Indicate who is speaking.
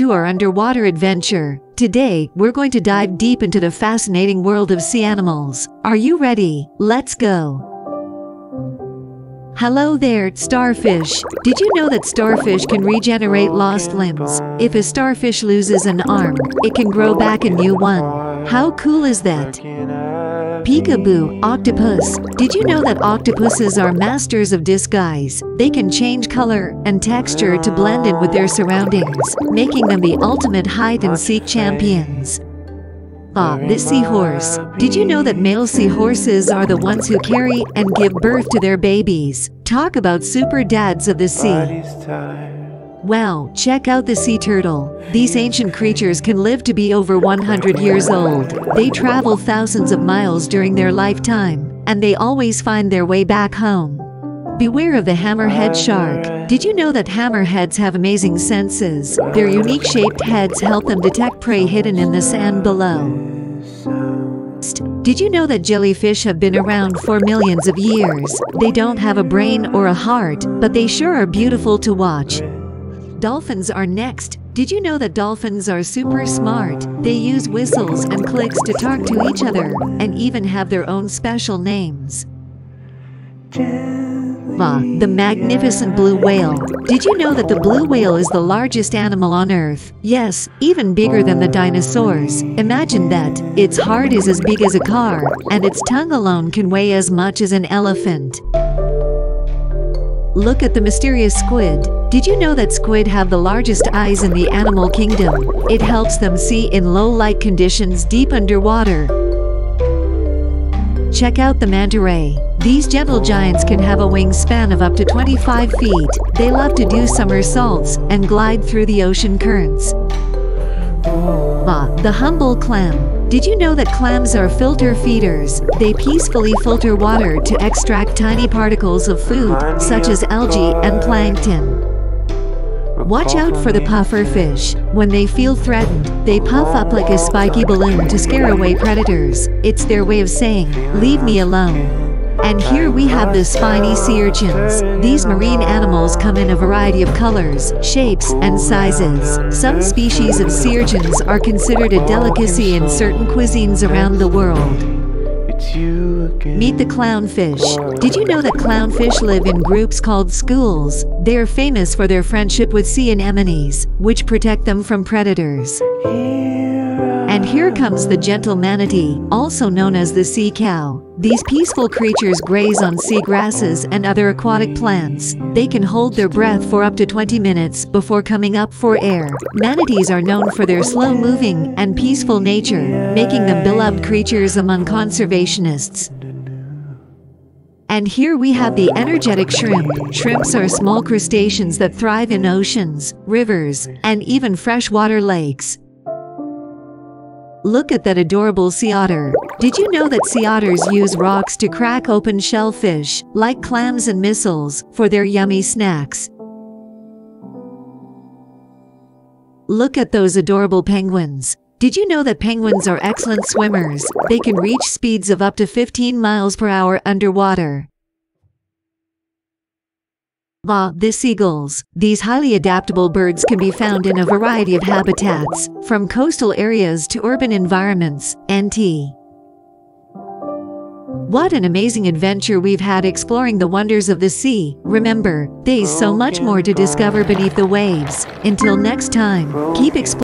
Speaker 1: to our underwater adventure. Today, we're going to dive deep into the fascinating world of sea animals. Are you ready? Let's go. Hello there, starfish. Did you know that starfish can regenerate lost limbs? If a starfish loses an arm, it can grow back a new one. How cool is that? Peekaboo, octopus. Did you know that octopuses are masters of disguise? They can change color and texture to blend in with their surroundings, making them the ultimate hide and seek champions. Ah, the seahorse. Did you know that male seahorses are the ones who carry and give birth to their babies? Talk about super dads of the sea. Well, check out the sea turtle. These ancient creatures can live to be over 100 years old. They travel thousands of miles during their lifetime, and they always find their way back home. Beware of the hammerhead shark. Did you know that hammerheads have amazing senses? Their unique shaped heads help them detect prey hidden in the sand below. Did you know that jellyfish have been around for millions of years? They don't have a brain or a heart, but they sure are beautiful to watch. Dolphins are next. Did you know that dolphins are super smart? They use whistles and clicks to talk to each other, and even have their own special names. Ah, the magnificent blue whale. Did you know that the blue whale is the largest animal on Earth? Yes, even bigger than the dinosaurs. Imagine that. Its heart is as big as a car, and its tongue alone can weigh as much as an elephant. Look at the mysterious squid. Did you know that squid have the largest eyes in the animal kingdom? It helps them see in low light conditions deep underwater. Check out the manta ray. These gentle giants can have a wingspan of up to 25 feet. They love to do somersaults and glide through the ocean currents. The humble clam. Did you know that clams are filter feeders? They peacefully filter water to extract tiny particles of food, such as algae and plankton. Watch out for the puffer fish. When they feel threatened, they puff up like a spiky balloon to scare away predators. It's their way of saying, leave me alone. And here we have the spiny sea urchins. These marine animals come in a variety of colors, shapes, and sizes. Some species of sea urchins are considered a delicacy in certain cuisines around the world. Meet the clownfish. Did you know that clownfish live in groups called schools? They are famous for their friendship with sea anemones, which protect them from predators. And here comes the gentle manatee, also known as the sea cow. These peaceful creatures graze on sea grasses and other aquatic plants. They can hold their breath for up to 20 minutes before coming up for air. Manatees are known for their slow-moving and peaceful nature, making them beloved creatures among conservationists. And here we have the energetic shrimp. Shrimps are small crustaceans that thrive in oceans, rivers, and even freshwater lakes. Look at that adorable sea otter. Did you know that sea otters use rocks to crack open shellfish, like clams and mussels, for their yummy snacks? Look at those adorable penguins. Did you know that penguins are excellent swimmers? They can reach speeds of up to 15 miles per hour underwater. Ah, the seagulls. These highly adaptable birds can be found in a variety of habitats, from coastal areas to urban environments, NT. What an amazing adventure we've had exploring the wonders of the sea. Remember, there's so much more to discover beneath the waves. Until next time, keep exploring.